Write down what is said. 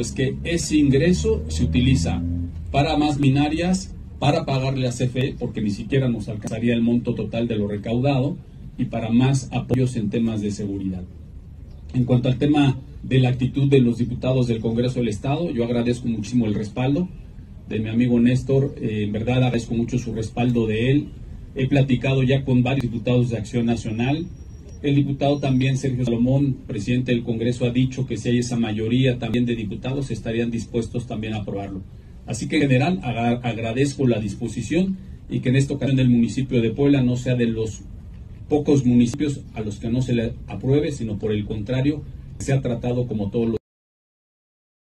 pues que ese ingreso se utiliza para más minarias, para pagarle a CFE, porque ni siquiera nos alcanzaría el monto total de lo recaudado, y para más apoyos en temas de seguridad. En cuanto al tema de la actitud de los diputados del Congreso del Estado, yo agradezco muchísimo el respaldo de mi amigo Néstor, eh, en verdad agradezco mucho su respaldo de él. He platicado ya con varios diputados de Acción Nacional. El diputado también, Sergio Salomón, presidente del Congreso, ha dicho que si hay esa mayoría también de diputados, estarían dispuestos también a aprobarlo. Así que en general agradezco la disposición y que en esta ocasión el municipio de Puebla no sea de los pocos municipios a los que no se le apruebe, sino por el contrario, se ha tratado como todos los